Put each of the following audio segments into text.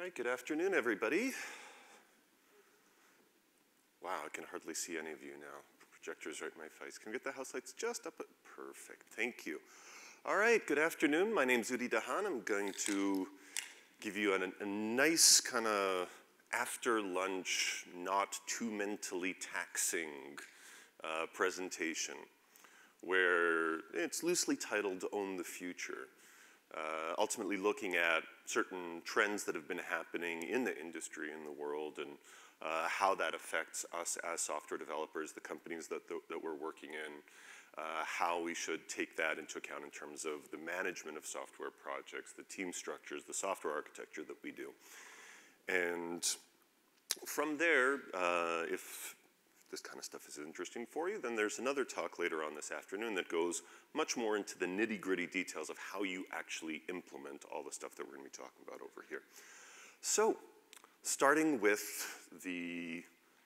All right, good afternoon, everybody. Wow, I can hardly see any of you now. Projector's right in my face. Can we get the house lights just up? Perfect, thank you. All right, good afternoon. My name's Udi Dahan. I'm going to give you an, a nice kind of after lunch, not too mentally taxing uh, presentation where it's loosely titled Own the Future. Uh, ultimately looking at certain trends that have been happening in the industry, in the world, and uh, how that affects us as software developers, the companies that, that we're working in, uh, how we should take that into account in terms of the management of software projects, the team structures, the software architecture that we do. And from there, uh, if this kind of stuff is interesting for you, then there's another talk later on this afternoon that goes much more into the nitty gritty details of how you actually implement all the stuff that we're going to be talking about over here. So, starting with the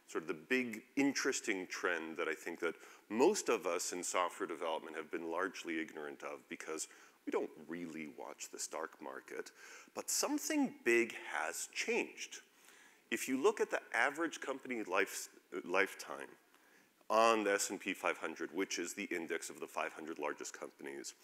sort of the big interesting trend that I think that most of us in software development have been largely ignorant of because we don't really watch the stock market, but something big has changed. If you look at the average company life, lifetime on the S&P 500, which is the index of the 500 largest companies,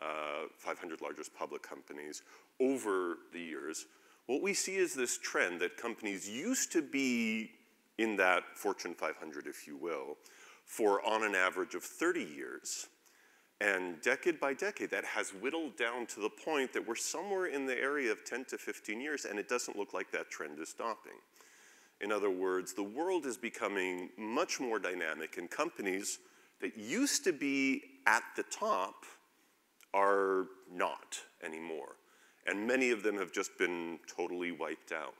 uh, 500 largest public companies, over the years, what we see is this trend that companies used to be in that Fortune 500, if you will, for on an average of 30 years. And decade by decade, that has whittled down to the point that we're somewhere in the area of 10 to 15 years, and it doesn't look like that trend is stopping. In other words, the world is becoming much more dynamic, and companies that used to be at the top are not anymore. And many of them have just been totally wiped out.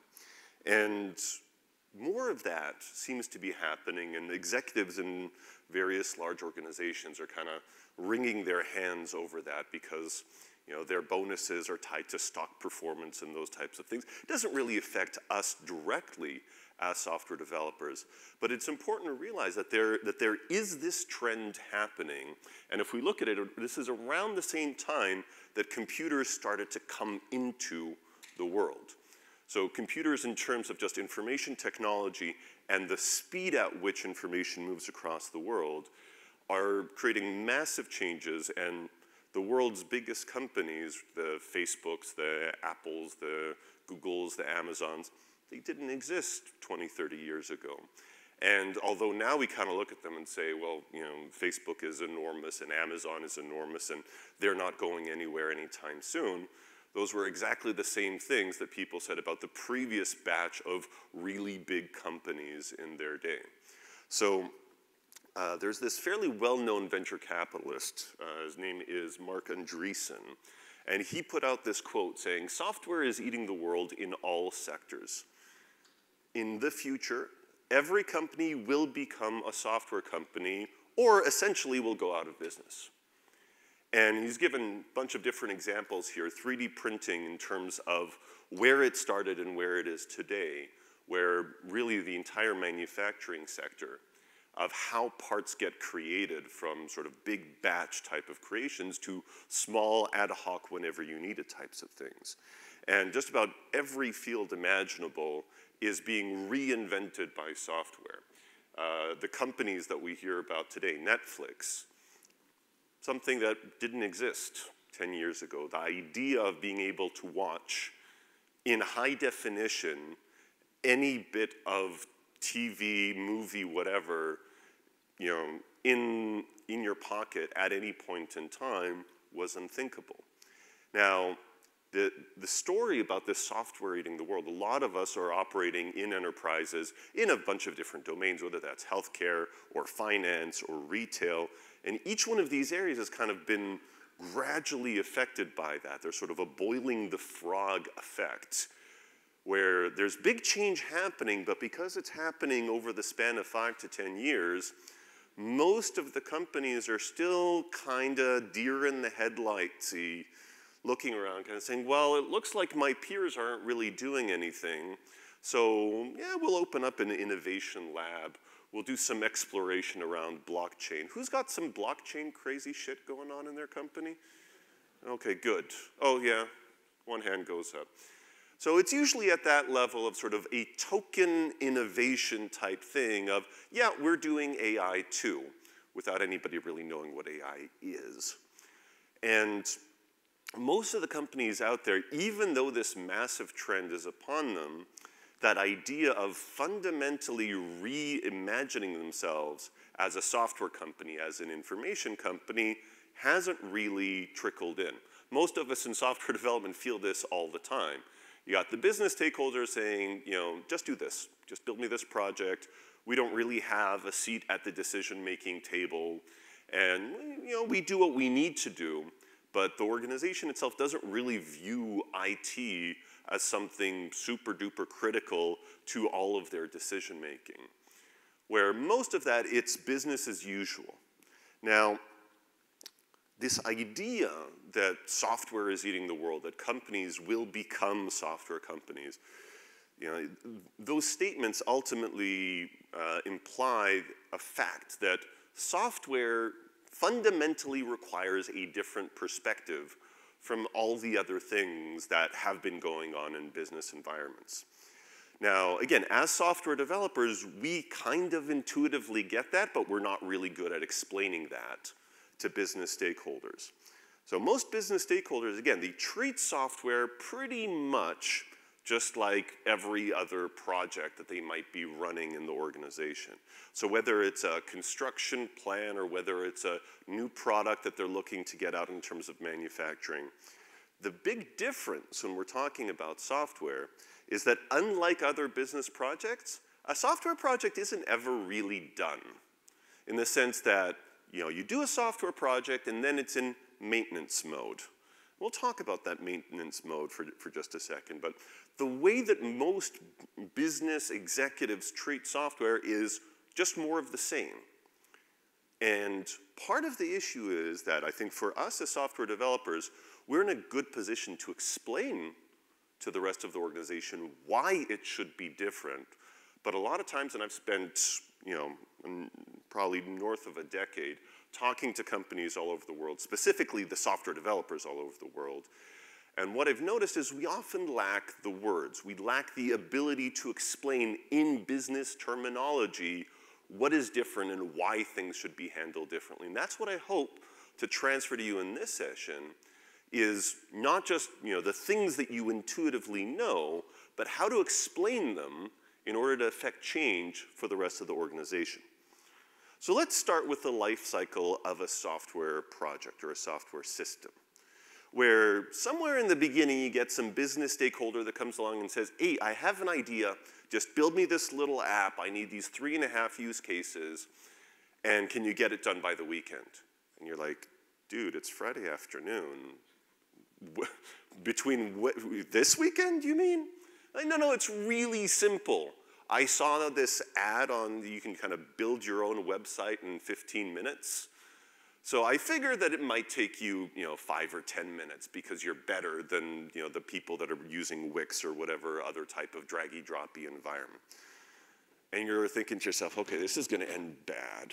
And more of that seems to be happening, and executives in various large organizations are kind of wringing their hands over that because you know, their bonuses are tied to stock performance and those types of things. It doesn't really affect us directly as software developers. But it's important to realize that there, that there is this trend happening. And if we look at it, this is around the same time that computers started to come into the world. So computers in terms of just information technology and the speed at which information moves across the world are creating massive changes and the world's biggest companies, the Facebooks, the Apples, the Googles, the Amazons, they didn't exist 20, 30 years ago. And although now we kind of look at them and say, well, you know, Facebook is enormous and Amazon is enormous and they're not going anywhere anytime soon, those were exactly the same things that people said about the previous batch of really big companies in their day. So uh, there's this fairly well-known venture capitalist. Uh, his name is Marc Andreessen. And he put out this quote saying, software is eating the world in all sectors in the future, every company will become a software company or essentially will go out of business. And he's given a bunch of different examples here, 3D printing in terms of where it started and where it is today, where really the entire manufacturing sector of how parts get created from sort of big batch type of creations to small ad hoc whenever you need it types of things. And just about every field imaginable is being reinvented by software. Uh, the companies that we hear about today, Netflix, something that didn't exist 10 years ago, the idea of being able to watch in high definition any bit of TV, movie, whatever, you know, in, in your pocket at any point in time was unthinkable. Now, the, the story about this software eating the world, a lot of us are operating in enterprises in a bunch of different domains, whether that's healthcare or finance or retail. And each one of these areas has kind of been gradually affected by that. There's sort of a boiling the frog effect where there's big change happening, but because it's happening over the span of five to 10 years, most of the companies are still kind of deer in the headlights looking around kind of saying, well, it looks like my peers aren't really doing anything. So yeah, we'll open up an innovation lab. We'll do some exploration around blockchain. Who's got some blockchain crazy shit going on in their company? Okay, good. Oh yeah, one hand goes up. So it's usually at that level of sort of a token innovation type thing of, yeah, we're doing AI too, without anybody really knowing what AI is. And most of the companies out there, even though this massive trend is upon them, that idea of fundamentally reimagining themselves as a software company, as an information company, hasn't really trickled in. Most of us in software development feel this all the time. You got the business stakeholders saying, you know, just do this, just build me this project. We don't really have a seat at the decision-making table. And, you know, we do what we need to do, but the organization itself doesn't really view IT as something super duper critical to all of their decision making. Where most of that, it's business as usual. Now, this idea that software is eating the world, that companies will become software companies, you know, those statements ultimately uh, imply a fact that software fundamentally requires a different perspective from all the other things that have been going on in business environments. Now, again, as software developers, we kind of intuitively get that, but we're not really good at explaining that to business stakeholders. So most business stakeholders, again, they treat software pretty much just like every other project that they might be running in the organization. So whether it's a construction plan or whether it's a new product that they're looking to get out in terms of manufacturing, the big difference when we're talking about software is that unlike other business projects, a software project isn't ever really done in the sense that you know, you do a software project and then it's in maintenance mode. We'll talk about that maintenance mode for, for just a second, but the way that most business executives treat software is just more of the same. And part of the issue is that I think for us as software developers, we're in a good position to explain to the rest of the organization why it should be different. But a lot of times, and I've spent, you know, probably north of a decade talking to companies all over the world, specifically the software developers all over the world. And what I've noticed is we often lack the words. We lack the ability to explain in business terminology what is different and why things should be handled differently. And that's what I hope to transfer to you in this session is not just you know, the things that you intuitively know, but how to explain them in order to affect change for the rest of the organization. So let's start with the life cycle of a software project or a software system, where somewhere in the beginning you get some business stakeholder that comes along and says, hey, I have an idea, just build me this little app, I need these three and a half use cases, and can you get it done by the weekend? And you're like, dude, it's Friday afternoon. Between this weekend, you mean? Like, no, no, it's really simple. I saw this ad on, you can kind of build your own website in 15 minutes. So I figured that it might take you, you know, five or 10 minutes because you're better than, you know, the people that are using Wix or whatever other type of draggy droppy environment. And you're thinking to yourself, okay, this is gonna end bad,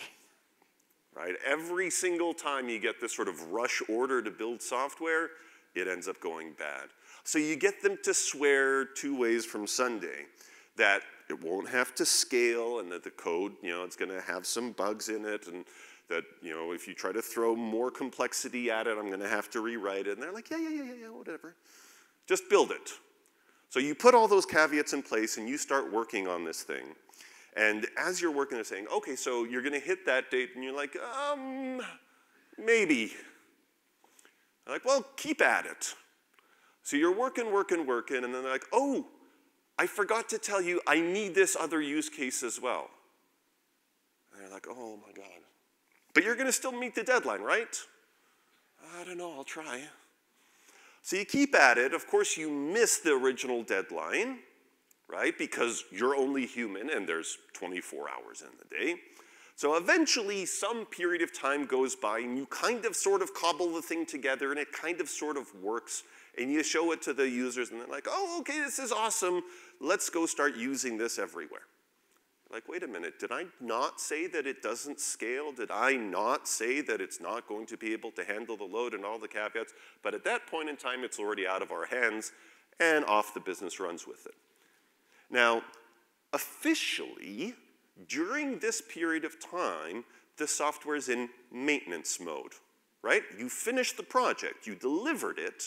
right? Every single time you get this sort of rush order to build software, it ends up going bad. So you get them to swear two ways from Sunday that it won't have to scale and that the code, you know, it's going to have some bugs in it and that, you know, if you try to throw more complexity at it, I'm going to have to rewrite it. And they're like, yeah, yeah, yeah, yeah, whatever. Just build it. So you put all those caveats in place and you start working on this thing. And as you're working, they're saying, okay, so you're going to hit that date. And you're like, um, maybe. They're like, well, keep at it. So you're working, working, working. And then they're like, oh, I forgot to tell you, I need this other use case as well. And they're like, oh my God. But you're going to still meet the deadline, right? I don't know, I'll try. So you keep at it. Of course, you miss the original deadline, right? Because you're only human and there's 24 hours in the day. So eventually, some period of time goes by and you kind of sort of cobble the thing together and it kind of sort of works and you show it to the users and they're like, oh, okay, this is awesome. Let's go start using this everywhere. Like, wait a minute, did I not say that it doesn't scale? Did I not say that it's not going to be able to handle the load and all the caveats? But at that point in time, it's already out of our hands and off the business runs with it. Now, officially, during this period of time, the software is in maintenance mode, right? You finished the project, you delivered it,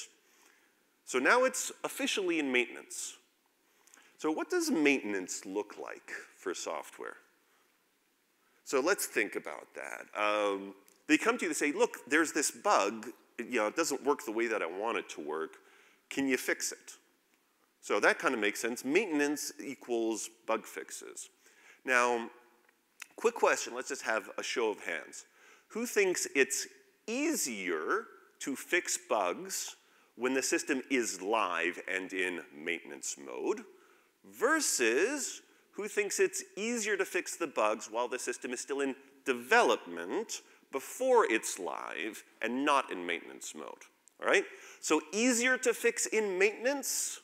so now it's officially in maintenance. So what does maintenance look like for software? So let's think about that. Um, they come to you and say, look, there's this bug, you know, it doesn't work the way that I want it to work. Can you fix it? So that kind of makes sense. Maintenance equals bug fixes. Now, quick question, let's just have a show of hands. Who thinks it's easier to fix bugs when the system is live and in maintenance mode versus who thinks it's easier to fix the bugs while the system is still in development before it's live and not in maintenance mode, all right? So easier to fix in maintenance?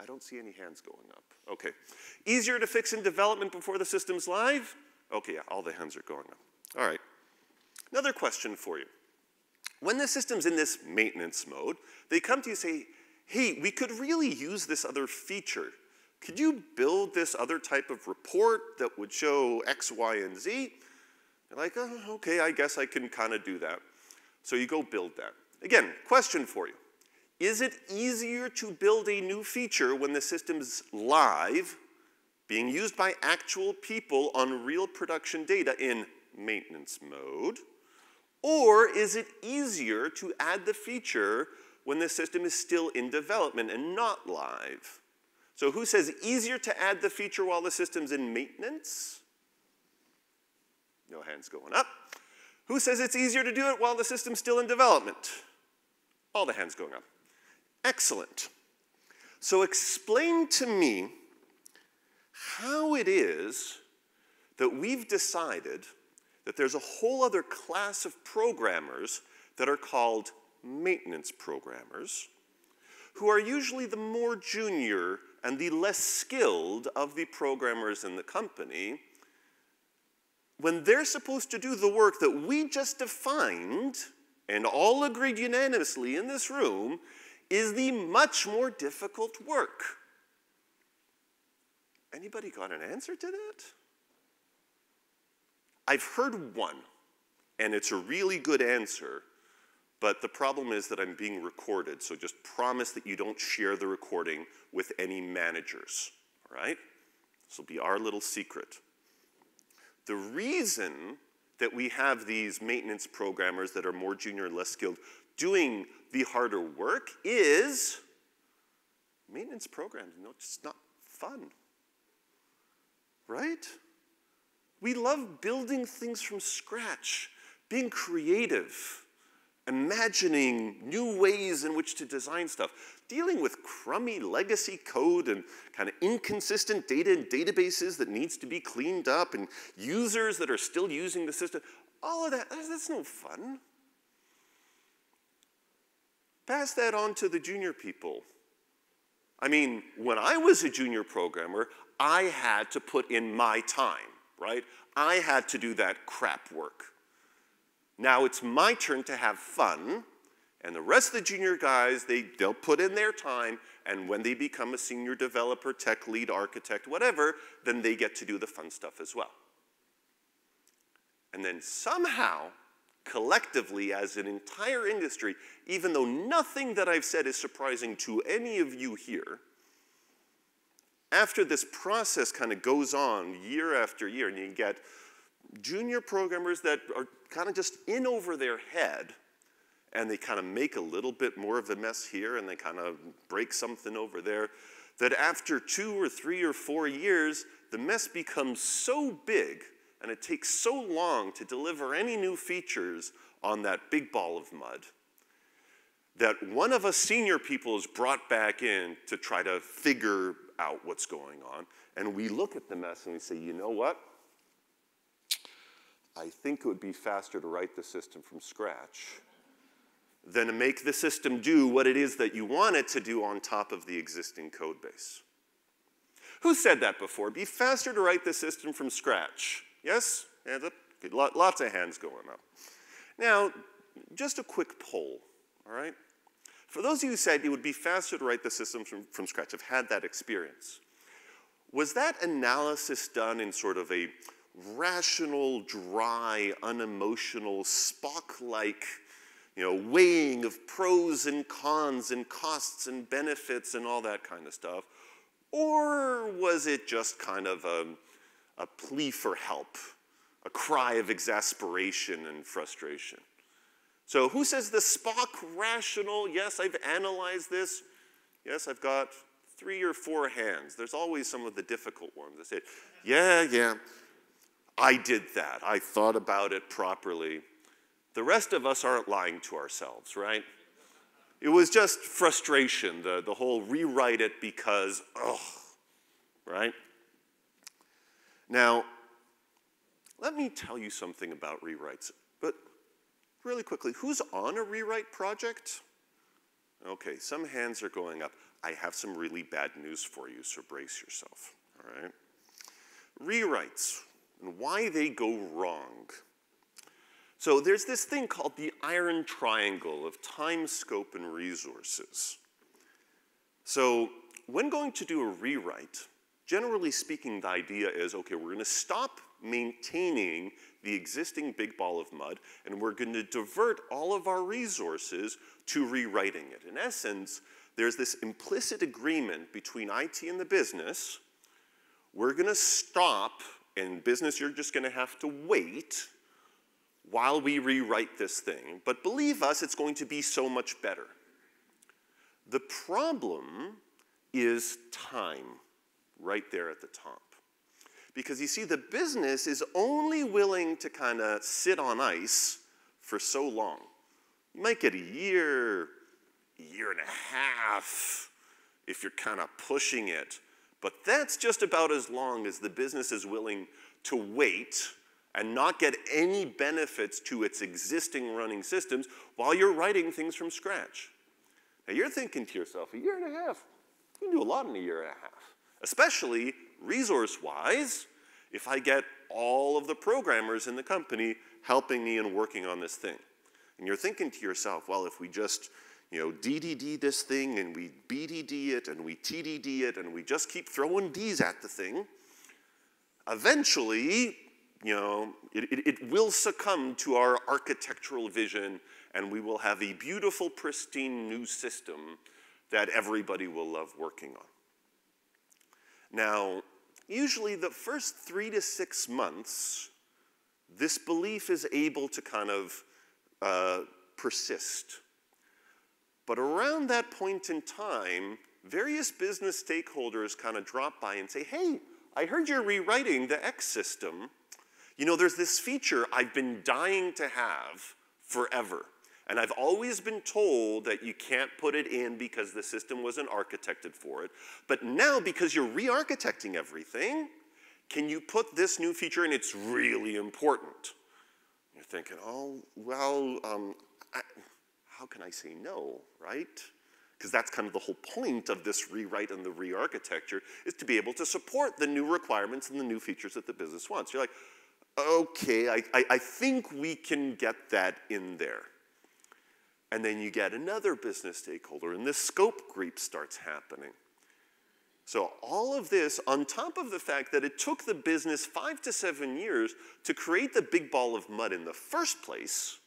I don't see any hands going up. Okay. Easier to fix in development before the system's live? Okay, yeah, all the hands are going up. All right. Another question for you. When the system's in this maintenance mode, they come to you and say, hey, we could really use this other feature. Could you build this other type of report that would show X, Y, and Z? You're like, oh, okay, I guess I can kind of do that. So you go build that. Again, question for you. Is it easier to build a new feature when the system's live, being used by actual people on real production data in maintenance mode? Or is it easier to add the feature when the system is still in development and not live? So who says easier to add the feature while the system's in maintenance? No hands going up. Who says it's easier to do it while the system's still in development? All the hands going up. Excellent. So explain to me how it is that we've decided that there's a whole other class of programmers that are called maintenance programmers, who are usually the more junior and the less skilled of the programmers in the company, when they're supposed to do the work that we just defined and all agreed unanimously in this room is the much more difficult work. Anybody got an answer to that? I've heard one, and it's a really good answer, but the problem is that I'm being recorded, so just promise that you don't share the recording with any managers, all right? This will be our little secret. The reason that we have these maintenance programmers that are more junior and less skilled doing the harder work is maintenance programs. No, it's not fun. Right? We love building things from scratch, being creative, imagining new ways in which to design stuff, dealing with crummy legacy code and kind of inconsistent data in databases that needs to be cleaned up and users that are still using the system. All of that, that's no fun. Pass that on to the junior people. I mean, when I was a junior programmer, I had to put in my time, right? I had to do that crap work. Now it's my turn to have fun, and the rest of the junior guys, they, they'll put in their time, and when they become a senior developer, tech lead, architect, whatever, then they get to do the fun stuff as well. And then somehow, collectively as an entire industry, even though nothing that I've said is surprising to any of you here, after this process kind of goes on year after year, and you get junior programmers that are kind of just in over their head, and they kind of make a little bit more of a mess here, and they kind of break something over there, that after two or three or four years, the mess becomes so big and it takes so long to deliver any new features on that big ball of mud that one of us senior people is brought back in to try to figure out what's going on. And we look at the mess and we say, you know what? I think it would be faster to write the system from scratch than to make the system do what it is that you want it to do on top of the existing code base. Who said that before? Be faster to write the system from scratch. Yes? Hands up? Okay, lots of hands going up. Now, just a quick poll, all right? For those of you who said it would be faster to write the system from, from scratch, have had that experience. Was that analysis done in sort of a rational, dry, unemotional, Spock-like, you know, weighing of pros and cons and costs and benefits and all that kind of stuff? Or was it just kind of a, a plea for help, a cry of exasperation and frustration? So who says the Spock rational? Yes, I've analyzed this. Yes, I've got three or four hands. There's always some of the difficult ones. I say, yeah, yeah, I did that. I thought about it properly. The rest of us aren't lying to ourselves, right? It was just frustration, the, the whole rewrite it because, oh, right? Now, let me tell you something about rewrites, but really quickly, who's on a rewrite project? Okay, some hands are going up. I have some really bad news for you, so brace yourself, all right? Rewrites and why they go wrong. So there's this thing called the iron triangle of time, scope, and resources. So when going to do a rewrite, generally speaking, the idea is, okay, we're gonna stop maintaining the existing big ball of mud, and we're going to divert all of our resources to rewriting it. In essence, there's this implicit agreement between IT and the business. We're going to stop, and business, you're just going to have to wait while we rewrite this thing. But believe us, it's going to be so much better. The problem is time, right there at the top. Because you see, the business is only willing to kind of sit on ice for so long. You might get a year, year and a half, if you're kind of pushing it. But that's just about as long as the business is willing to wait and not get any benefits to its existing running systems while you're writing things from scratch. Now you're thinking to yourself, a year and a half, you can do a lot in a year and a half especially resource-wise, if I get all of the programmers in the company helping me and working on this thing. And you're thinking to yourself, well, if we just you know, DDD this thing and we BDD it and we TDD it and we just keep throwing Ds at the thing, eventually, you know, it, it, it, will succumb to our architectural vision and we will have a beautiful, pristine new system that everybody will love working on. Now, usually the first three to six months, this belief is able to kind of uh, persist. But around that point in time, various business stakeholders kind of drop by and say, hey, I heard you're rewriting the X system. You know, there's this feature I've been dying to have forever. And I've always been told that you can't put it in because the system wasn't architected for it. But now, because you're re-architecting everything, can you put this new feature in? It's really important. You're thinking, oh, well, um, I, how can I say no, right? Because that's kind of the whole point of this rewrite and the re-architecture is to be able to support the new requirements and the new features that the business wants. You're like, okay, I, I, I think we can get that in there. And then you get another business stakeholder, and this scope creep starts happening. So all of this, on top of the fact that it took the business five to seven years to create the big ball of mud in the first place,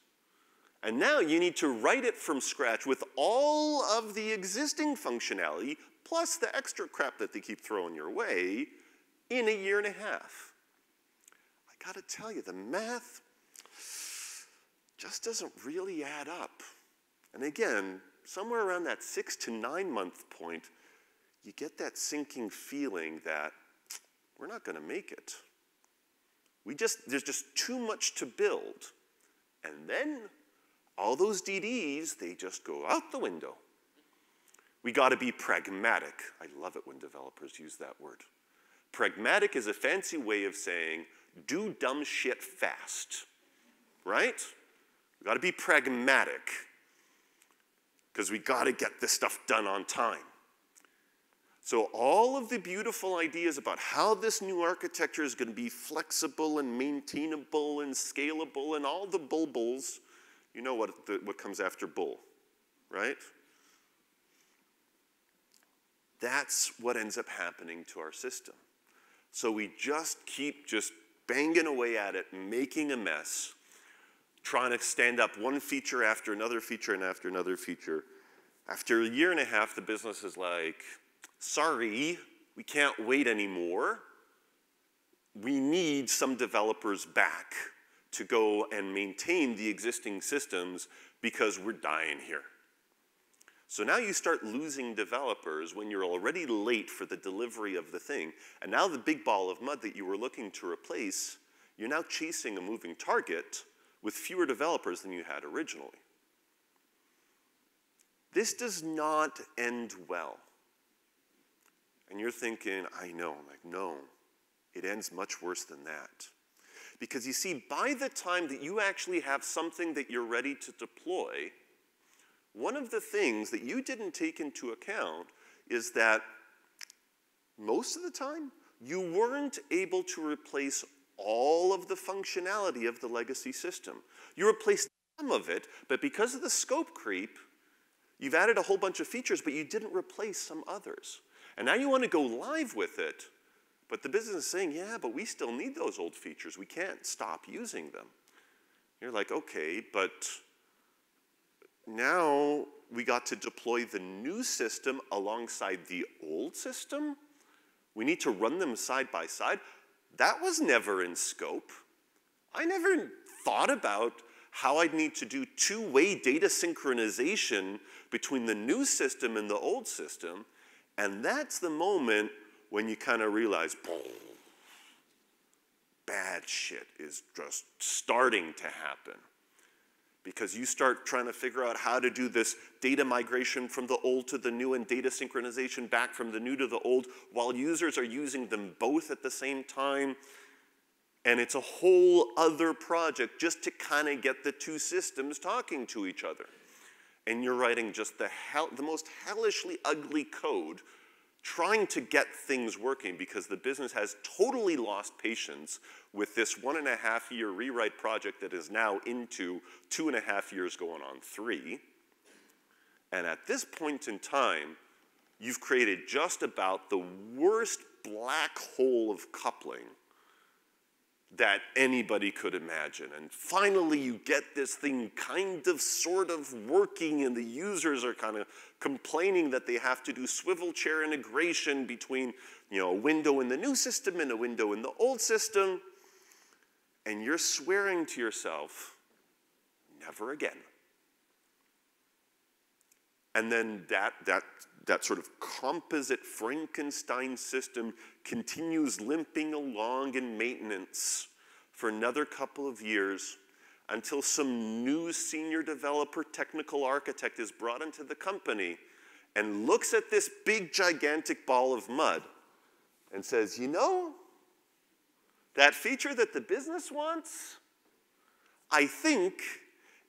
and now you need to write it from scratch with all of the existing functionality, plus the extra crap that they keep throwing your way, in a year and a half. I gotta tell you, the math just doesn't really add up. And again, somewhere around that six to nine month point, you get that sinking feeling that we're not to make it. We just, there's just too much to build. And then all those DDs, they just go out the window. We got to be pragmatic. I love it when developers use that word. Pragmatic is a fancy way of saying do dumb shit fast, right? We got to be pragmatic because we got to get this stuff done on time. So all of the beautiful ideas about how this new architecture is going to be flexible and maintainable and scalable and all the bulbils, you know what, the, what comes after bull, right? that's what ends up happening to our system. So we just keep just banging away at it, making a mess, trying to stand up one feature after another feature and after another feature. After a year and a half, the business is like, sorry, we can't wait anymore. We need some developers back to go and maintain the existing systems because we're dying here. So now you start losing developers when you're already late for the delivery of the thing. And now the big ball of mud that you were looking to replace, you're now chasing a moving target with fewer developers than you had originally. This does not end well. And you're thinking, I know. I'm like, no, it ends much worse than that. Because you see, by the time that you actually have something that you're ready to deploy, one of the things that you didn't take into account is that most of the time, you weren't able to replace all of the functionality of the legacy system. You replaced some of it, but because of the scope creep, you've added a whole bunch of features, but you didn't replace some others. And now you want to go live with it, but the business is saying, yeah, but we still need those old features. We can't stop using them. You're like, okay, but now we got to deploy the new system alongside the old system. We need to run them side by side. That was never in scope. I never thought about how I'd need to do two-way data synchronization between the new system and the old system. And that's the moment when you kind of realize, boom, bad shit is just starting to happen because you start trying to figure out how to do this data migration from the old to the new and data synchronization back from the new to the old while users are using them both at the same time. And it's a whole other project just to kind of get the two systems talking to each other. And you're writing just the, hell, the most hellishly ugly code trying to get things working because the business has totally lost patience with this one and a half year rewrite project that is now into two and a half years going on three. And at this point in time, you've created just about the worst black hole of coupling that anybody could imagine. And finally, you get this thing kind of sort of working, and the users are kind of complaining that they have to do swivel chair integration between you know, a window in the new system and a window in the old system. And you're swearing to yourself, never again. And then that, that, that sort of composite Frankenstein system continues limping along in maintenance for another couple of years until some new senior developer technical architect is brought into the company and looks at this big gigantic ball of mud and says, you know, that feature that the business wants, I think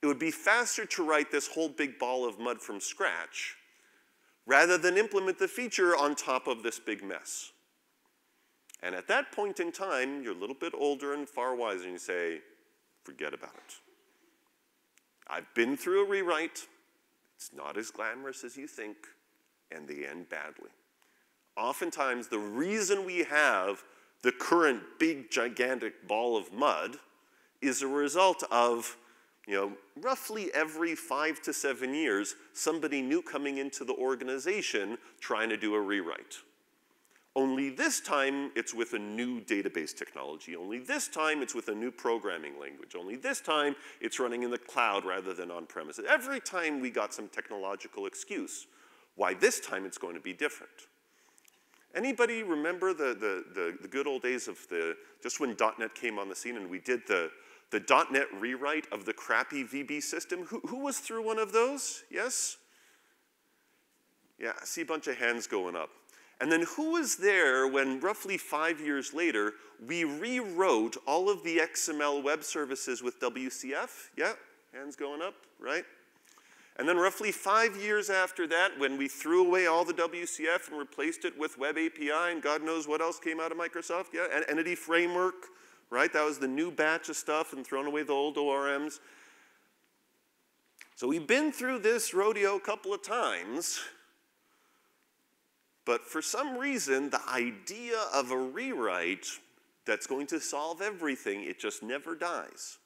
it would be faster to write this whole big ball of mud from scratch rather than implement the feature on top of this big mess. And at that point in time, you're a little bit older and far wiser, and you say, forget about it. I've been through a rewrite. It's not as glamorous as you think, and they end badly. Oftentimes, the reason we have the current big, gigantic ball of mud is a result of, you know, roughly every five to seven years, somebody new coming into the organization trying to do a rewrite. Only this time it's with a new database technology. Only this time it's with a new programming language. Only this time it's running in the cloud rather than on premises. Every time we got some technological excuse why this time it's going to be different. Anybody remember the, the, the, the good old days of the, just when .NET came on the scene and we did the, the .NET rewrite of the crappy VB system? Who, who was through one of those? Yes? Yeah, I see a bunch of hands going up. And then who was there when roughly five years later, we rewrote all of the XML web services with WCF? Yeah, hands going up, right? And then roughly five years after that, when we threw away all the WCF and replaced it with Web API and God knows what else came out of Microsoft, yeah, Entity Framework, right? That was the new batch of stuff and thrown away the old ORMs. So we've been through this rodeo a couple of times. But for some reason, the idea of a rewrite that's going to solve everything, it just never dies.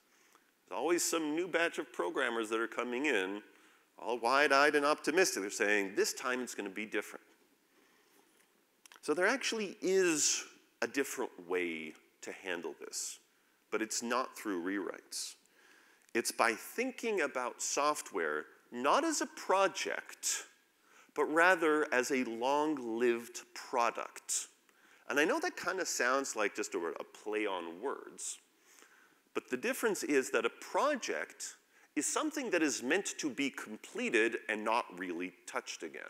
There's always some new batch of programmers that are coming in, all wide-eyed and optimistic. They're saying, this time it's going to be different. So there actually is a different way to handle this, but it's not through rewrites. It's by thinking about software not as a project, but rather as a long-lived product. And I know that kind of sounds like just a, a play on words, but the difference is that a project is something that is meant to be completed and not really touched again.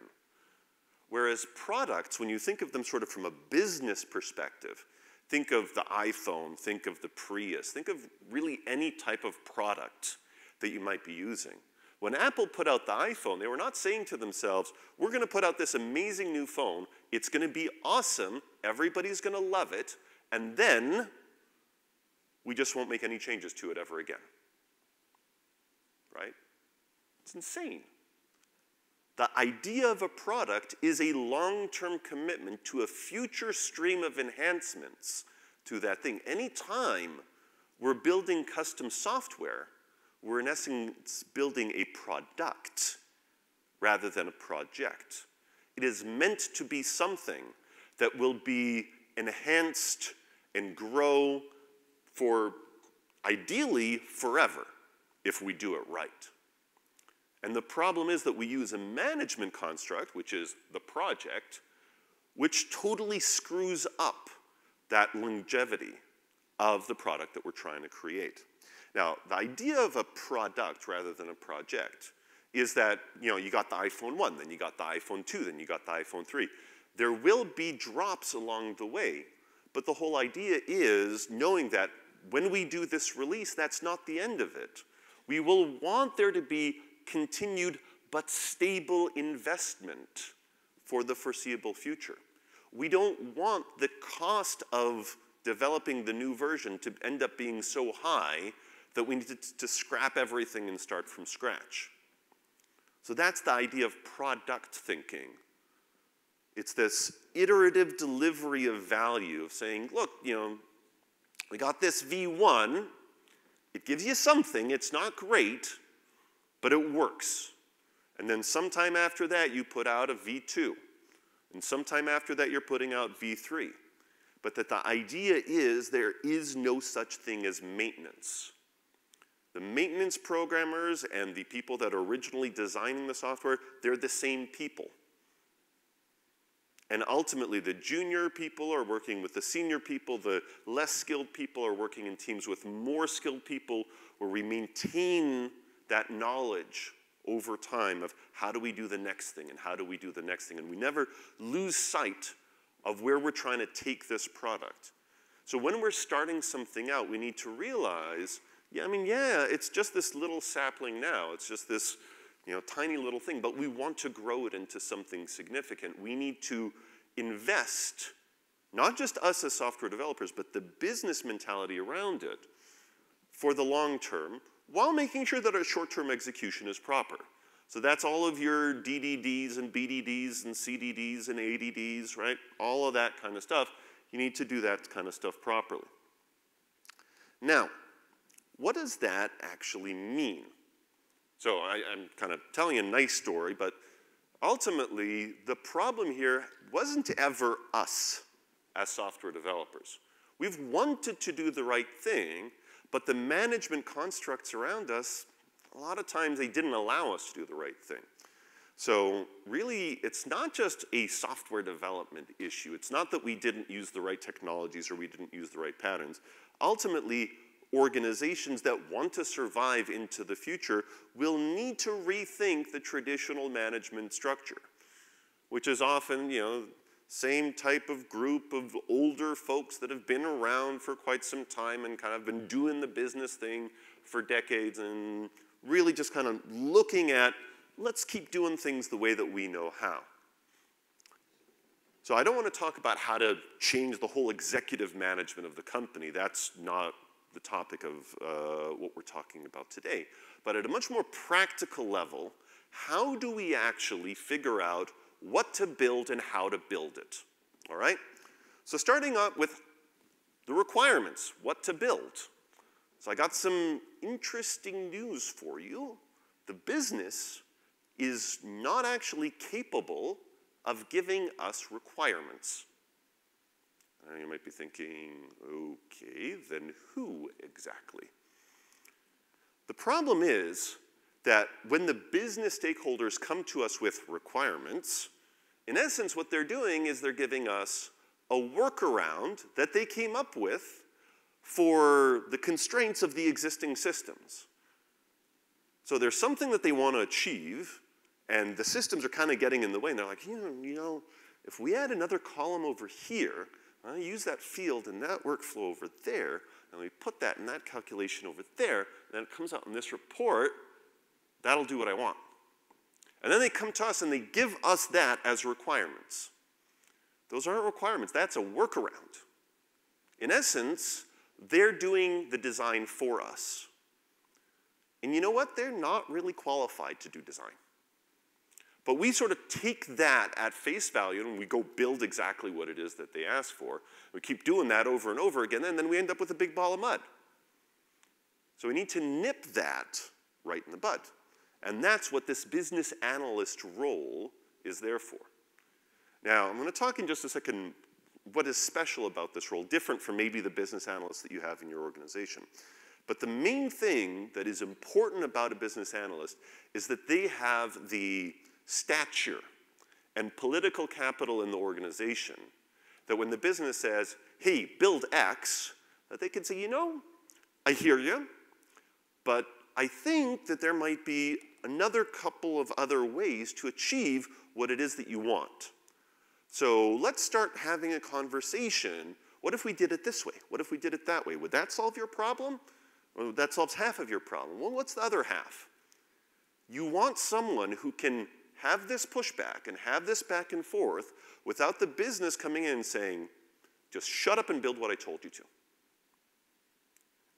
Whereas products, when you think of them sort of from a business perspective, think of the iPhone, think of the Prius, think of really any type of product that you might be using. When Apple put out the iPhone, they were not saying to themselves, we're going to put out this amazing new phone, it's going to be awesome, everybody's going to love it, and then we just won't make any changes to it ever again. Right? It's insane. The idea of a product is a long-term commitment to a future stream of enhancements to that thing. Anytime we're building custom software, we're in essence building a product rather than a project. It is meant to be something that will be enhanced and grow for ideally forever if we do it right. And the problem is that we use a management construct, which is the project, which totally screws up that longevity of the product that we're trying to create. Now, the idea of a product rather than a project is that, you know, you got the iPhone 1, then you got the iPhone 2, then you got the iPhone 3. There will be drops along the way, but the whole idea is knowing that when we do this release, that's not the end of it. We will want there to be continued but stable investment for the foreseeable future. We don't want the cost of developing the new version to end up being so high that we need to, to scrap everything and start from scratch. So that's the idea of product thinking. It's this iterative delivery of value of saying, look, you know, we got this V1, it gives you something, it's not great, but it works. And then sometime after that, you put out a V2. And sometime after that, you're putting out V3. But that the idea is there is no such thing as maintenance. Maintenance programmers and the people that are originally designing the software, they're the same people. And ultimately, the junior people are working with the senior people, the less skilled people are working in teams with more skilled people, where we maintain that knowledge over time of how do we do the next thing and how do we do the next thing. And we never lose sight of where we're trying to take this product. So when we're starting something out, we need to realize, yeah, I mean, yeah, it's just this little sapling now. It's just this, you know, tiny little thing, but we want to grow it into something significant. We need to invest, not just us as software developers, but the business mentality around it for the long term while making sure that our short-term execution is proper. So that's all of your DDDs and BDDs and CDDs and ADDs, right? All of that kind of stuff. You need to do that kind of stuff properly. Now, what does that actually mean? So I, am kind of telling a nice story, but ultimately, the problem here wasn't ever us as software developers. We've wanted to do the right thing, but the management constructs around us, a lot of times they didn't allow us to do the right thing. So really, it's not just a software development issue. It's not that we didn't use the right technologies or we didn't use the right patterns. Ultimately, organizations that want to survive into the future will need to rethink the traditional management structure, which is often, you know, same type of group of older folks that have been around for quite some time and kind of been doing the business thing for decades and really just kind of looking at let's keep doing things the way that we know how. So I don't want to talk about how to change the whole executive management of the company. That's not the topic of uh, what we're talking about today. But at a much more practical level, how do we actually figure out what to build and how to build it. All right? So starting up with the requirements, what to build. So I got some interesting news for you. The business is not actually capable of giving us requirements. And you might be thinking, okay, then who exactly? The problem is that when the business stakeholders come to us with requirements, in essence, what they're doing is they're giving us a workaround that they came up with for the constraints of the existing systems. So there's something that they want to achieve, and the systems are kind of getting in the way. And they're like, you know, you know if we add another column over here, I use that field and that workflow over there, and we put that in that calculation over there, and then it comes out in this report, that'll do what I want. And then they come to us and they give us that as requirements. Those aren't requirements, that's a workaround. In essence, they're doing the design for us. And you know what? They're not really qualified to do design. But we sort of take that at face value and we go build exactly what it is that they ask for. We keep doing that over and over again, and then we end up with a big ball of mud. So we need to nip that right in the bud. And that's what this business analyst role is there for. Now, I'm going to talk in just a second what is special about this role, different from maybe the business analyst that you have in your organization. But the main thing that is important about a business analyst is that they have the stature and political capital in the organization that when the business says, hey, build X, that they can say, you know, I hear you, but I think that there might be another couple of other ways to achieve what it is that you want. So let's start having a conversation. What if we did it this way? What if we did it that way? Would that solve your problem? Well, that solves half of your problem. Well, what's the other half? You want someone who can have this pushback and have this back and forth without the business coming in and saying, just shut up and build what I told you to.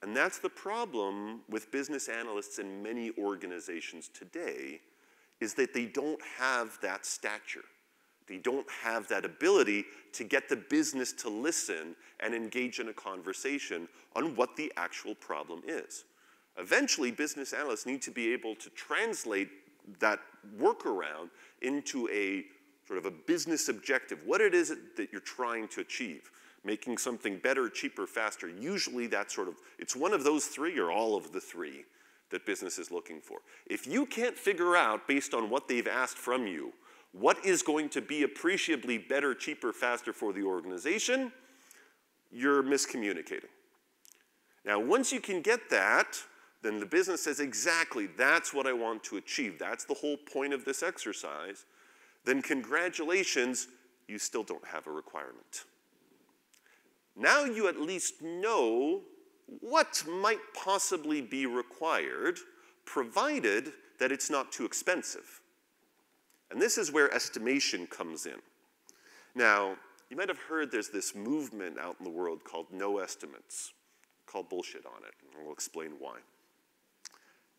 And that's the problem with business analysts in many organizations today is that they don't have that stature. They don't have that ability to get the business to listen and engage in a conversation on what the actual problem is. Eventually, business analysts need to be able to translate that workaround into a sort of a business objective, what it is that you're trying to achieve. Making something better, cheaper, faster. Usually that's sort of, it's one of those three or all of the three that business is looking for. If you can't figure out, based on what they've asked from you, what is going to be appreciably better, cheaper, faster for the organization, you're miscommunicating. Now, once you can get that, then the business says, exactly, that's what I want to achieve. That's the whole point of this exercise. Then, congratulations, you still don't have a requirement. Now you at least know what might possibly be required, provided that it's not too expensive. And this is where estimation comes in. Now, you might have heard there's this movement out in the world called no estimates. Call bullshit on it, and I'll explain why.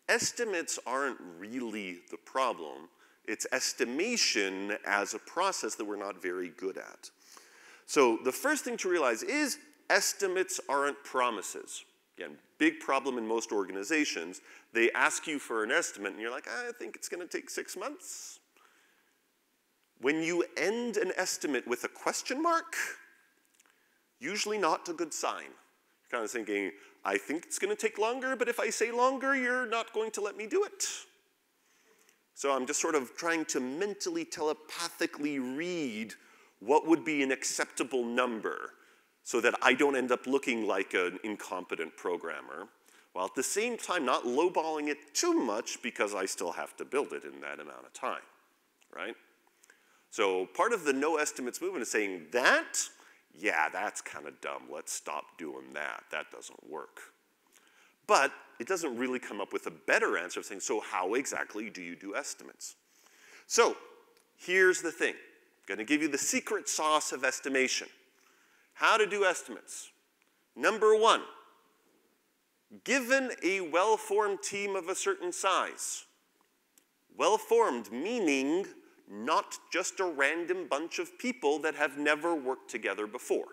Estimates aren't really the problem. It's estimation as a process that we're not very good at. So the first thing to realize is estimates aren't promises. Again, big problem in most organizations. They ask you for an estimate, and you're like, I think it's going to take six months. When you end an estimate with a question mark, usually not a good sign. Kind of thinking, I think it's going to take longer, but if I say longer, you're not going to let me do it. So I'm just sort of trying to mentally, telepathically read what would be an acceptable number so that I don't end up looking like an incompetent programmer, while at the same time not lowballing it too much because I still have to build it in that amount of time, right? So part of the no estimates movement is saying that, yeah, that's kind of dumb. Let's stop doing that. That doesn't work. But it doesn't really come up with a better answer of saying, so how exactly do you do estimates? So here's the thing. I'm going to give you the secret sauce of estimation. How to do estimates. Number one, given a well-formed team of a certain size, well-formed meaning not just a random bunch of people that have never worked together before.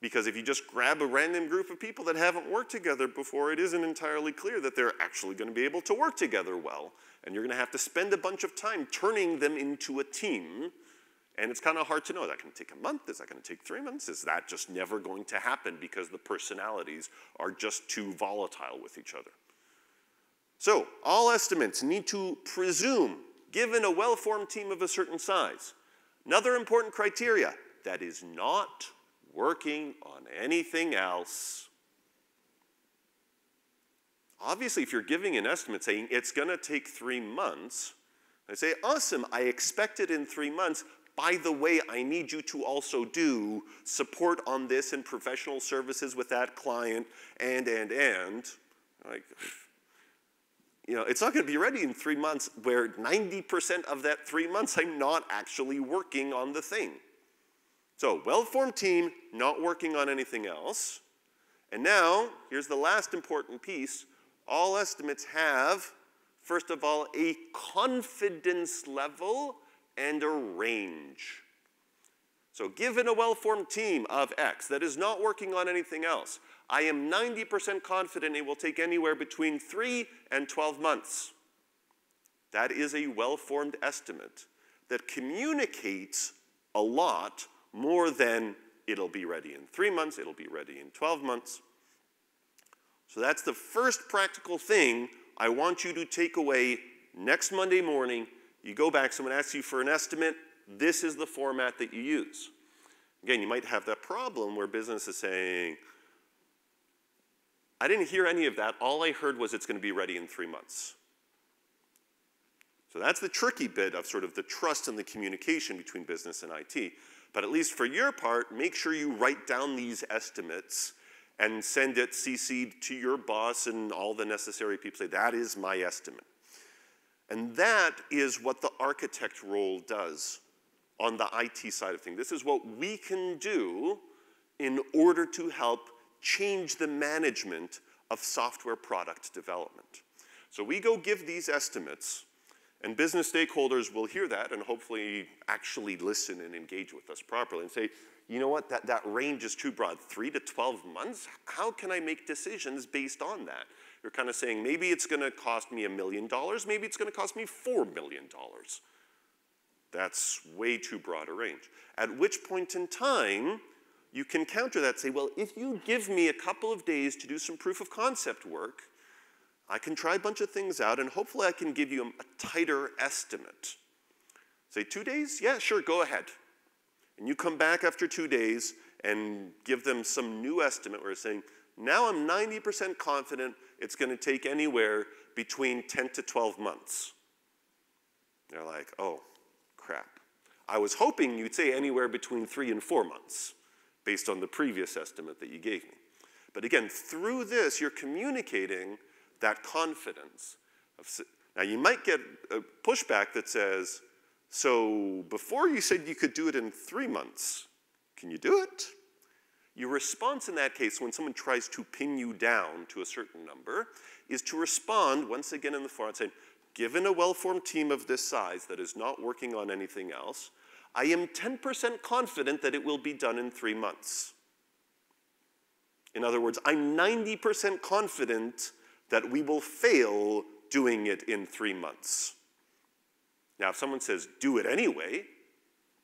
Because if you just grab a random group of people that haven't worked together before, it isn't entirely clear that they're actually going to be able to work together well. And you're going to have to spend a bunch of time turning them into a team. And it's kind of hard to know. Is that going to take a month? Is that going to take three months? Is that just never going to happen because the personalities are just too volatile with each other? So, all estimates need to presume, given a well formed team of a certain size, another important criteria that is not working on anything else. Obviously, if you're giving an estimate saying it's going to take three months, I say, awesome, I expect it in three months. By the way, I need you to also do support on this and professional services with that client, and, and, and. Like, you know, it's not going to be ready in three months where 90% of that three months I'm not actually working on the thing. So, well formed team, not working on anything else. And now, here's the last important piece all estimates have, first of all, a confidence level and a range. So, given a well formed team of X that is not working on anything else, I am 90% confident it will take anywhere between 3 and 12 months. That is a well formed estimate that communicates a lot more than it'll be ready in three months, it'll be ready in 12 months. So that's the first practical thing I want you to take away next Monday morning. You go back, someone asks you for an estimate, this is the format that you use. Again, you might have that problem where business is saying, I didn't hear any of that. All I heard was it's going to be ready in three months. So that's the tricky bit of sort of the trust and the communication between business and IT. But at least for your part, make sure you write down these estimates and send it CC'd to your boss and all the necessary people. Say, that is my estimate. And that is what the architect role does on the IT side of things. This is what we can do in order to help change the management of software product development. So we go give these estimates and business stakeholders will hear that and hopefully actually listen and engage with us properly and say, you know what, that, that range is too broad. Three to 12 months? How can I make decisions based on that? You're kind of saying maybe it's going to cost me a million dollars, maybe it's going to cost me four million dollars. That's way too broad a range. At which point in time, you can counter that, say, well, if you give me a couple of days to do some proof of concept work, I can try a bunch of things out and hopefully I can give you a tighter estimate. Say two days? Yeah, sure, go ahead. And you come back after two days and give them some new estimate where it's saying, now I'm 90% confident it's going to take anywhere between 10 to 12 months. They're like, oh, crap. I was hoping you'd say anywhere between three and four months based on the previous estimate that you gave me. But again, through this, you're communicating that confidence. Now, you might get a pushback that says, so before you said you could do it in three months, can you do it? Your response in that case, when someone tries to pin you down to a certain number, is to respond once again in the form saying, given a well formed team of this size that is not working on anything else, I am 10% confident that it will be done in three months. In other words, I'm 90% confident that we will fail doing it in three months. Now, if someone says, do it anyway,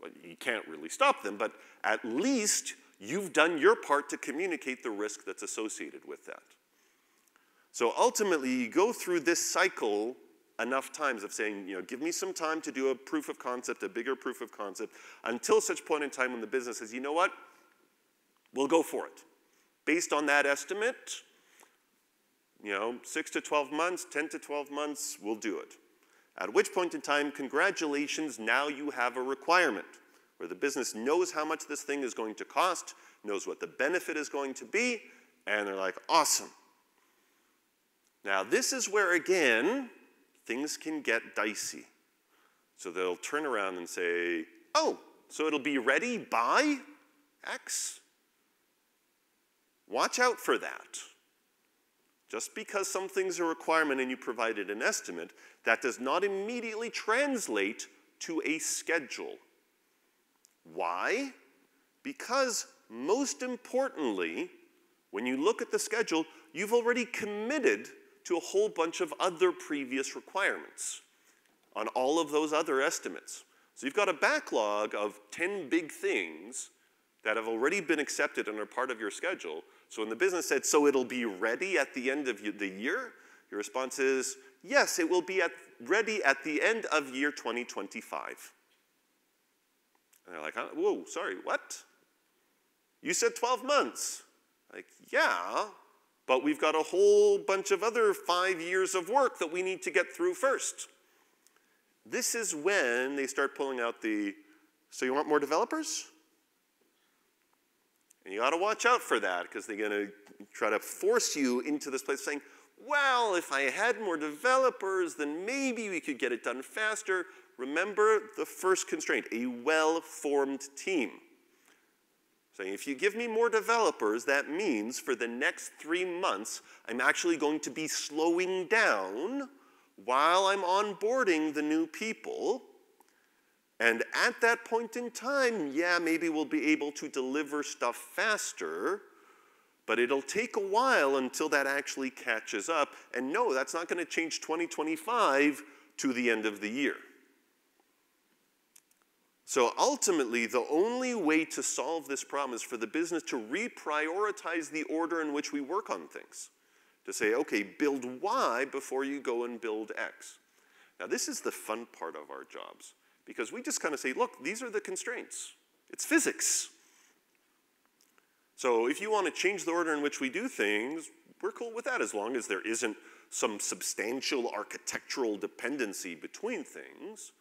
well, you can't really stop them, but at least you've done your part to communicate the risk that's associated with that. So ultimately, you go through this cycle enough times of saying, you know, give me some time to do a proof of concept, a bigger proof of concept, until such point in time when the business says, you know what, we'll go for it. Based on that estimate, you know, six to 12 months, 10 to 12 months, we'll do it. At which point in time, congratulations, now you have a requirement where the business knows how much this thing is going to cost, knows what the benefit is going to be, and they're like, awesome. Now, this is where, again, things can get dicey. So they'll turn around and say, oh, so it'll be ready by X? Watch out for that. Just because something's a requirement and you provided an estimate, that does not immediately translate to a schedule. Why? Because most importantly, when you look at the schedule, you've already committed to a whole bunch of other previous requirements on all of those other estimates. So you've got a backlog of 10 big things that have already been accepted and are part of your schedule. So when the business said, so it'll be ready at the end of the year, your response is, yes, it will be at, ready at the end of year 2025. And they're like, whoa, sorry, what? You said 12 months. Like, yeah, but we've got a whole bunch of other five years of work that we need to get through first. This is when they start pulling out the, so you want more developers? And you got to watch out for that because they're going to try to force you into this place saying, well, if I had more developers, then maybe we could get it done faster. Remember the first constraint, a well-formed team. Saying if you give me more developers, that means for the next three months, I'm actually going to be slowing down while I'm onboarding the new people. And at that point in time, yeah, maybe we'll be able to deliver stuff faster, but it'll take a while until that actually catches up. And no, that's not going to change 2025 to the end of the year. So ultimately, the only way to solve this problem is for the business to reprioritize the order in which we work on things. To say, okay, build Y before you go and build X. Now, this is the fun part of our jobs because we just kind of say, look, these are the constraints. It's physics. So if you want to change the order in which we do things, we're cool with that as long as there isn't some substantial architectural dependency between things.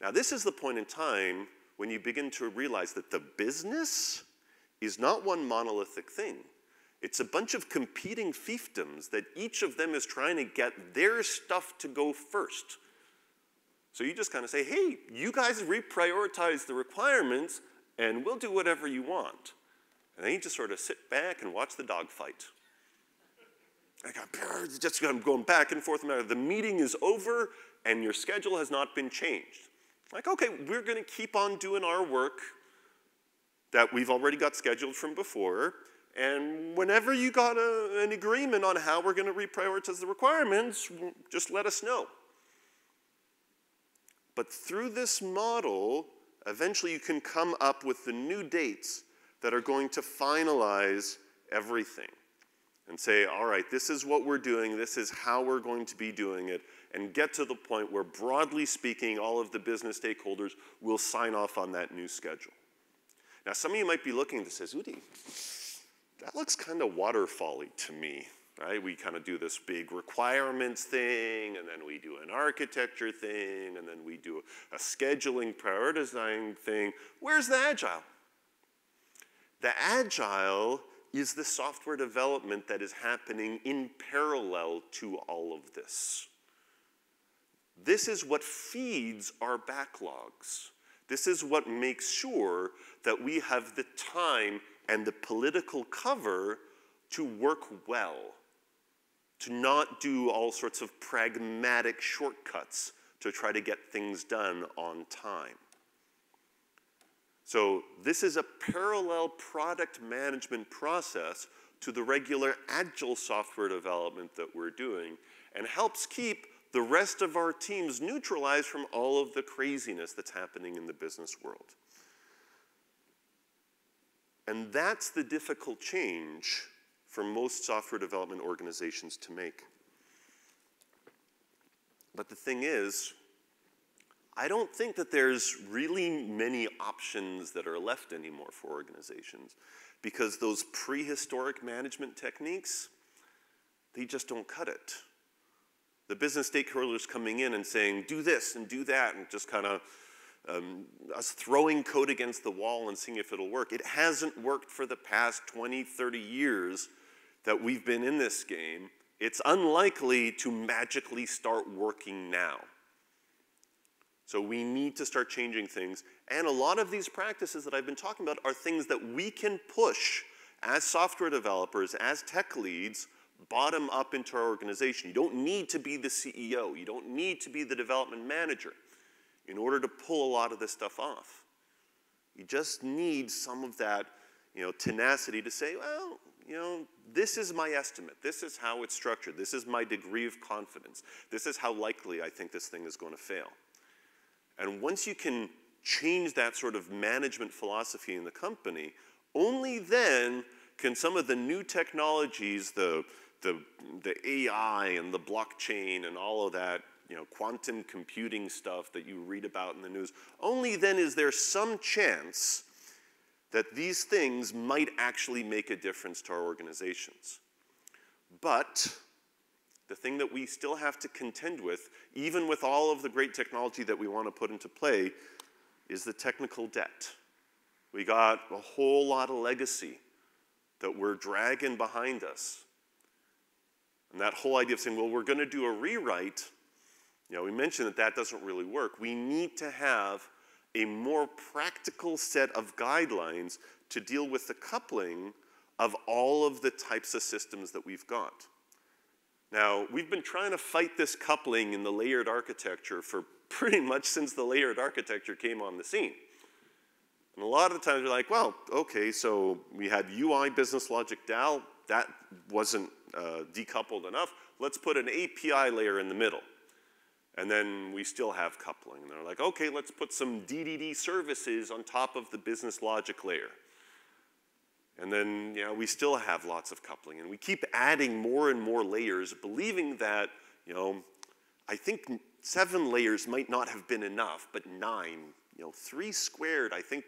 Now, this is the point in time when you begin to realize that the business is not one monolithic thing. It's a bunch of competing fiefdoms that each of them is trying to get their stuff to go first. So you just kind of say, hey, you guys reprioritize the requirements and we'll do whatever you want. And then you just sort of sit back and watch the dogfight. I got just going back and forth. The meeting is over and your schedule has not been changed. Like, okay, we're going to keep on doing our work that we've already got scheduled from before. And whenever you got a, an agreement on how we're going to reprioritize the requirements, just let us know. But through this model, eventually you can come up with the new dates that are going to finalize everything and say, all right, this is what we're doing, this is how we're going to be doing it, and get to the point where, broadly speaking, all of the business stakeholders will sign off on that new schedule. Now, some of you might be looking at this as, Udi, that looks kind of waterfally to me, right? We kind of do this big requirements thing, and then we do an architecture thing, and then we do a scheduling, prioritizing thing. Where's the agile? The agile is the software development that is happening in parallel to all of this. This is what feeds our backlogs. This is what makes sure that we have the time and the political cover to work well, to not do all sorts of pragmatic shortcuts to try to get things done on time. So this is a parallel product management process to the regular agile software development that we're doing and helps keep the rest of our teams neutralized from all of the craziness that's happening in the business world. And that's the difficult change for most software development organizations to make. But the thing is, I don't think that there's really many options that are left anymore for organizations because those prehistoric management techniques, they just don't cut it the business stakeholders coming in and saying, do this and do that, and just kind of um, us throwing code against the wall and seeing if it'll work. It hasn't worked for the past 20, 30 years that we've been in this game. It's unlikely to magically start working now. So we need to start changing things. And a lot of these practices that I've been talking about are things that we can push as software developers, as tech leads, bottom up into our organization. You don't need to be the CEO. You don't need to be the development manager in order to pull a lot of this stuff off. You just need some of that, you know, tenacity to say, well, you know, this is my estimate. This is how it's structured. This is my degree of confidence. This is how likely I think this thing is going to fail. And once you can change that sort of management philosophy in the company, only then can some of the new technologies, the, the, the AI and the blockchain and all of that, you know, quantum computing stuff that you read about in the news, only then is there some chance that these things might actually make a difference to our organizations. But the thing that we still have to contend with, even with all of the great technology that we want to put into play, is the technical debt. We got a whole lot of legacy that we're dragging behind us. And that whole idea of saying, well, we're going to do a rewrite, you know, we mentioned that that doesn't really work. We need to have a more practical set of guidelines to deal with the coupling of all of the types of systems that we've got. Now, we've been trying to fight this coupling in the layered architecture for pretty much since the layered architecture came on the scene. And a lot of the times you're like, well, okay, so we had UI business logic DAL, that wasn't uh, decoupled enough. Let's put an API layer in the middle. And then we still have coupling. And they're like, okay, let's put some DDD services on top of the business logic layer. And then you know, we still have lots of coupling. And we keep adding more and more layers, believing that, you know, I think seven layers might not have been enough, but nine, you know, three squared, I think,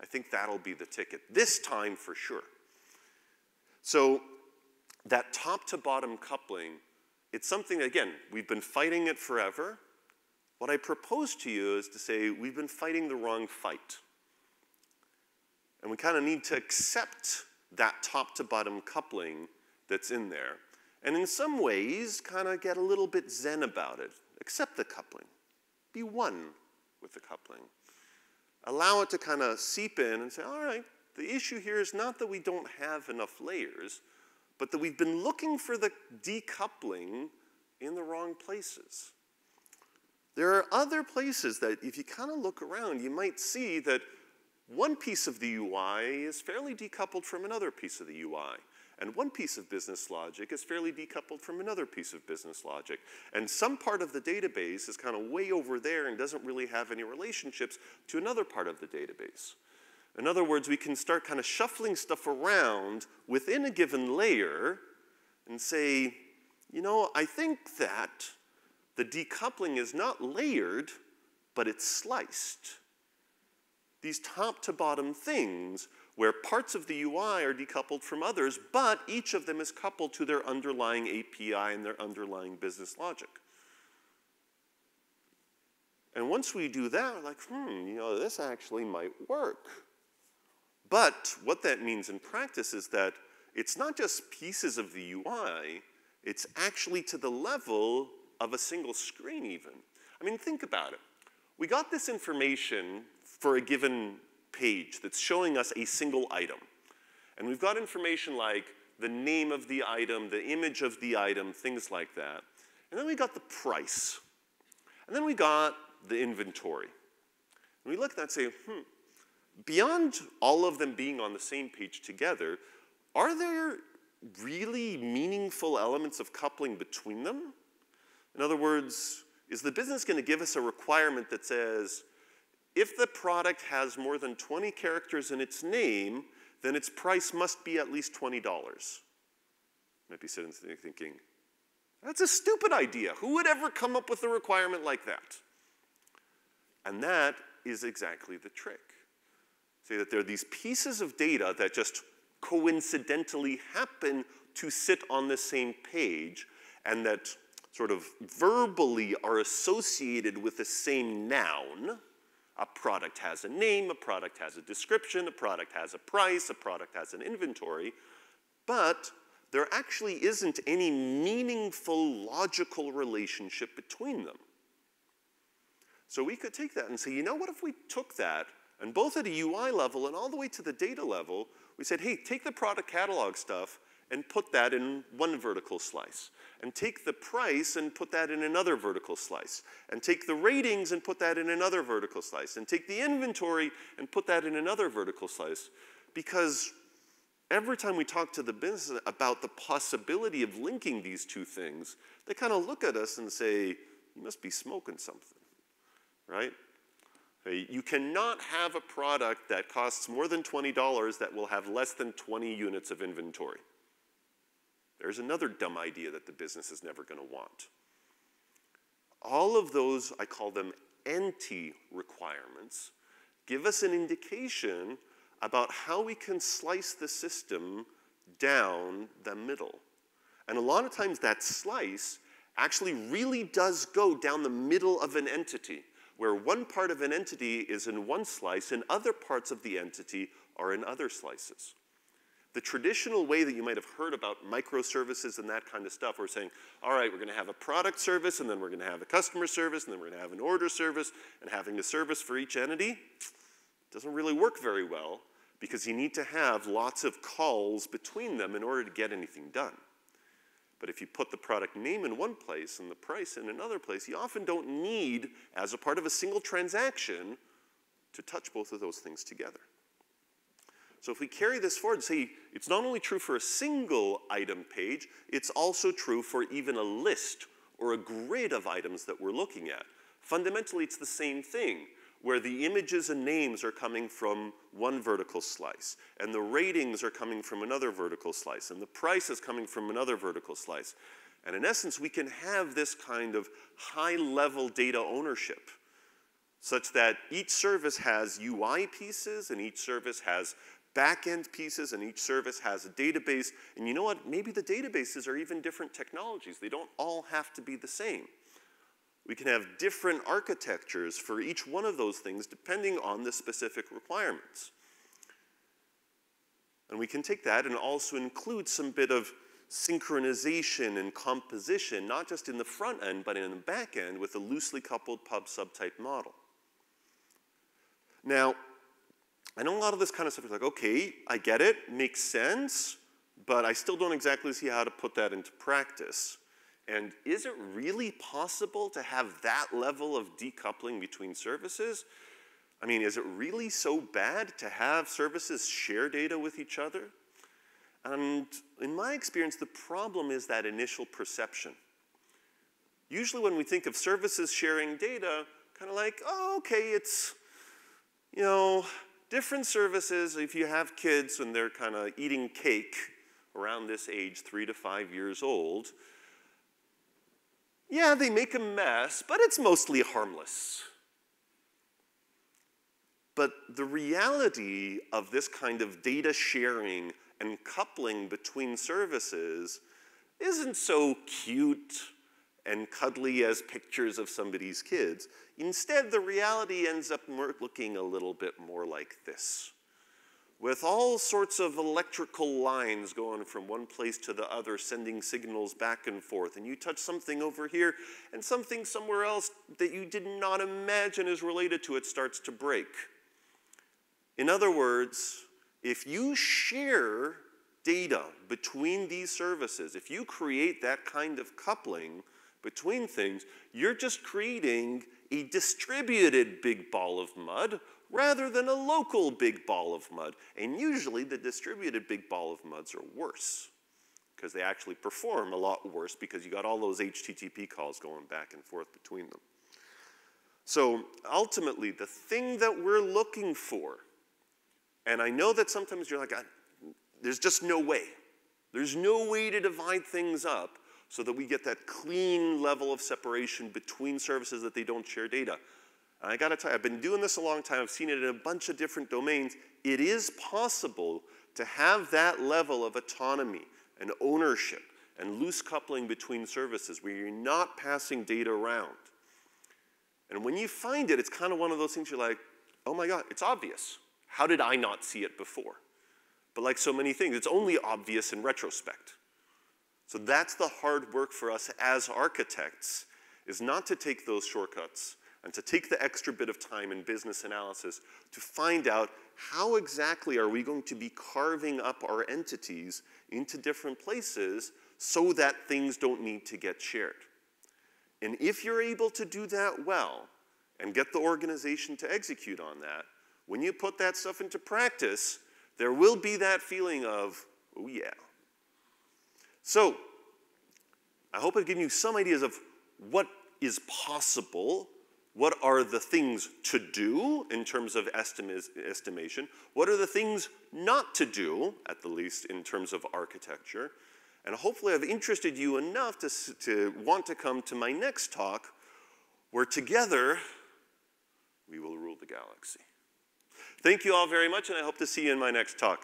I think that'll be the ticket. This time for sure. So that top to bottom coupling it's something, again, we've been fighting it forever. What I propose to you is to say we've been fighting the wrong fight. And we kind of need to accept that top to bottom coupling that's in there. And in some ways, kind of get a little bit zen about it. Accept the coupling. Be one with the coupling. Allow it to kind of seep in and say, all right, the issue here is not that we don't have enough layers, but that we've been looking for the decoupling in the wrong places. There are other places that, if you kind of look around, you might see that one piece of the UI is fairly decoupled from another piece of the UI. And one piece of business logic is fairly decoupled from another piece of business logic. And some part of the database is kind of way over there and doesn't really have any relationships to another part of the database. In other words, we can start kind of shuffling stuff around within a given layer and say, you know, I think that the decoupling is not layered, but it's sliced. These top to bottom things where parts of the UI are decoupled from others, but each of them is coupled to their underlying API and their underlying business logic. And once we do that, we're like, hmm, you know, this actually might work. But what that means in practice is that it's not just pieces of the UI, it's actually to the level of a single screen even. I mean, think about it. We got this information for a given page that's showing us a single item. And we've got information like the name of the item, the image of the item, things like that. And then we got the price. And then we got the inventory. And we look at that and say, hmm, beyond all of them being on the same page together, are there really meaningful elements of coupling between them? In other words, is the business going to give us a requirement that says, if the product has more than 20 characters in its name, then its price must be at least $20. Might be sitting there thinking, that's a stupid idea. Who would ever come up with a requirement like that? And that is exactly the trick say that there are these pieces of data that just coincidentally happen to sit on the same page and that sort of verbally are associated with the same noun. A product has a name, a product has a description, a product has a price, a product has an inventory, but there actually isn't any meaningful logical relationship between them. So we could take that and say, you know what if we took that and both at a UI level and all the way to the data level, we said, hey, take the product catalog stuff and put that in one vertical slice. And take the price and put that in another vertical slice. And take the ratings and put that in another vertical slice. And take the inventory and put that in another vertical slice. Because every time we talk to the business about the possibility of linking these two things, they kind of look at us and say, you must be smoking something, right? You cannot have a product that costs more than $20 that will have less than 20 units of inventory. There's another dumb idea that the business is never going to want. All of those, I call them anti requirements, give us an indication about how we can slice the system down the middle. And a lot of times that slice actually really does go down the middle of an entity where one part of an entity is in one slice and other parts of the entity are in other slices. The traditional way that you might have heard about microservices and that kind of stuff, we're saying, all right, we're going to have a product service, and then we're going to have a customer service, and then we're going to have an order service, and having a service for each entity doesn't really work very well because you need to have lots of calls between them in order to get anything done. But if you put the product name in one place and the price in another place, you often don't need, as a part of a single transaction, to touch both of those things together. So if we carry this forward and say it's not only true for a single item page, it's also true for even a list or a grid of items that we're looking at. Fundamentally, it's the same thing where the images and names are coming from one vertical slice, and the ratings are coming from another vertical slice, and the price is coming from another vertical slice. And in essence, we can have this kind of high level data ownership such that each service has UI pieces and each service has back-end pieces and each service has a database. And you know what? Maybe the databases are even different technologies. They don't all have to be the same. We can have different architectures for each one of those things depending on the specific requirements. And we can take that and also include some bit of synchronization and composition, not just in the front end, but in the back end with a loosely coupled pub/sub type model. Now, I know a lot of this kind of stuff is like, okay, I get it, makes sense, but I still don't exactly see how to put that into practice. And is it really possible to have that level of decoupling between services? I mean, is it really so bad to have services share data with each other? And in my experience, the problem is that initial perception. Usually, when we think of services sharing data, kind of like, oh, okay, it's, you know, different services. If you have kids and they're kind of eating cake around this age, three to five years old, yeah, they make a mess, but it's mostly harmless. But the reality of this kind of data sharing and coupling between services isn't so cute and cuddly as pictures of somebody's kids. Instead, the reality ends up looking a little bit more like this with all sorts of electrical lines going from one place to the other, sending signals back and forth. And you touch something over here, and something somewhere else that you did not imagine is related to it starts to break. In other words, if you share data between these services, if you create that kind of coupling between things, you're just creating a distributed big ball of mud rather than a local big ball of mud. And usually the distributed big ball of muds are worse because they actually perform a lot worse because you got all those HTTP calls going back and forth between them. So ultimately, the thing that we're looking for, and I know that sometimes you're like, there's just no way. There's no way to divide things up so that we get that clean level of separation between services that they don't share data. And I gotta tell you, I've been doing this a long time, I've seen it in a bunch of different domains. It is possible to have that level of autonomy and ownership and loose coupling between services where you're not passing data around. And when you find it, it's kind of one of those things you're like, oh my God, it's obvious. How did I not see it before? But like so many things, it's only obvious in retrospect. So that's the hard work for us as architects, is not to take those shortcuts, and to take the extra bit of time in business analysis to find out how exactly are we going to be carving up our entities into different places so that things don't need to get shared. And if you're able to do that well and get the organization to execute on that, when you put that stuff into practice, there will be that feeling of, oh yeah. So, I hope I've given you some ideas of what is possible, what are the things to do in terms of estimation, what are the things not to do, at the least in terms of architecture, and hopefully I've interested you enough to, to want to come to my next talk, where together we will rule the galaxy. Thank you all very much, and I hope to see you in my next talk.